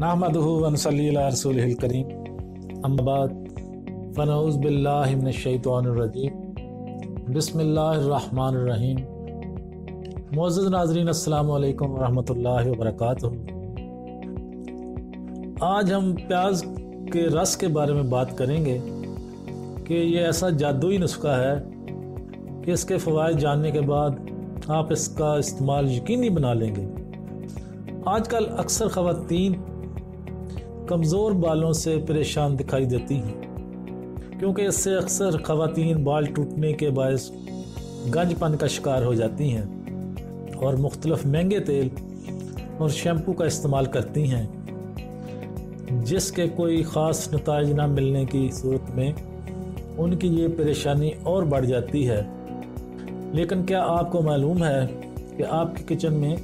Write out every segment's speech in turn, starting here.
نحمده ونصلي على رسوله الكريم اما بعد، فنعوذ باللہ من الشیطان الرجیم. بسم اللہ الرحمن الرحیم. معزز ناظرین، السلام علیکم ورحمۃ اللہ وبرکاتہ. آج ہم پیاز کے رس کے بارے میں بات کریں گے کہ یہ ایسا جادوئی نسخہ ہے کہ اس کے فوائد جاننے کے بعد آپ اس کا استعمال یقینی بنا لیں گے۔ آج کل اکثر خواتین کمزور بالوں سے پریشان دکھائی دیتی ہیں۔ کیونکہ اس سے اکثر خواتین بال ٹوٹنے کے باعث گنج پن کا شکار ہو جاتی ہیں اور مختلف مہنگے تیل اور شیمپو کا استعمال کرتی ہیں۔ جس کے کوئی خاص نتائج نہ ملنے کی صورت میں ان کی یہ پریشانی اور بڑھ جاتی ہے۔ لیکن کیا آپ کو معلوم ہے کہ آپ کے کچن میں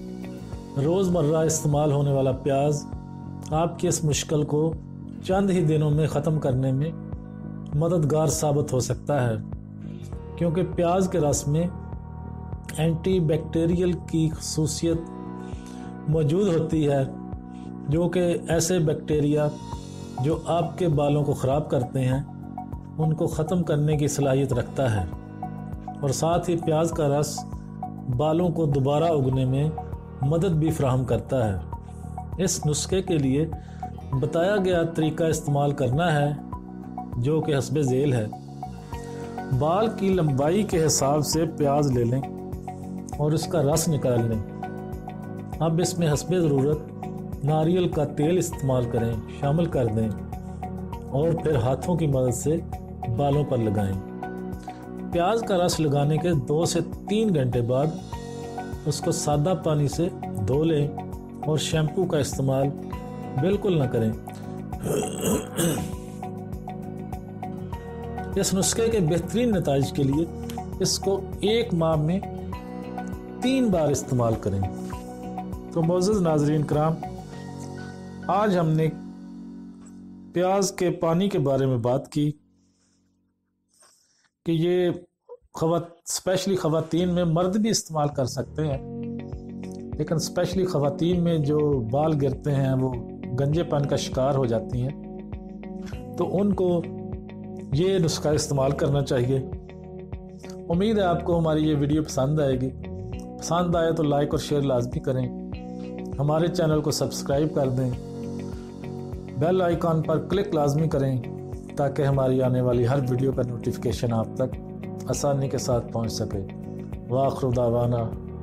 روز مرہ استعمال ہونے والا پیاز آپ کی اس مشکل کو چند ہی دنوں میں ختم کرنے میں مددگار ثابت ہو سکتا ہے، کیونکہ پیاز کے رس میں اینٹی بیکٹیریل کی خصوصیت موجود ہوتی ہے، جو کہ ایسے بیکٹیریا جو آپ کے بالوں کو خراب کرتے ہیں، ان کو ختم کرنے کی صلاحیت رکھتا ہے۔ اور ساتھ ہی پیاز کا رس بالوں کو دوبارہ اگنے میں مدد بھی فراہم کرتا ہے۔ اس نسخے کے لیے بتایا گیا طریقہ استعمال کرنا ہے جو کہ حسب ذیل ہے۔ بال کی لمبائی کے حساب سے پیاز لے لیں اور اس کا رس نکال لیں۔ اب اس میں حسب ضرورت ناریل کا تیل استعمال کریں، شامل کر دیں اور پھر ہاتھوں کی مدد سے بالوں پر لگائیں۔ پیاز کا رس لگانے کے دو سے تین گھنٹے بعد اس کو سادہ پانی سے دھو لیں۔ اور شیمپو کا استعمال بالکل نہ کریں۔ اس نسخے کے بہترین نتائج کے لیے اس کو ایک ماہ میں تین بار استعمال کریں۔ تو معزز ناظرین کرام، آج ہم نے پیاز کے پانی کے بارے میں بات کی کہ یہ خوات اسپیشلی خواتین میں مرد بھی استعمال کر سکتے ہیں۔ لیکن اسپیشلی خواتین میں جو بال گرتے ہیں، وہ گنجے پن کا شکار ہو جاتی ہیں۔ تو ان کو یہ نسخہ استعمال کرنا چاہیے۔ امید ہے آپ کو ہماری یہ ویڈیو پسند آئے گی۔ پسند آئے تو لائک اور شیئر لازمی کریں۔ ہمارے چینل کو سبسکرائب کر دیں۔ بیل آئیکن پر کلک لازمی کریں تاکہ ہماری آنے والی ہر ویڈیو کا نوٹیفیکیشن آپ تک آسانی کے ساتھ پہنچ سکے۔ واخر دعوانا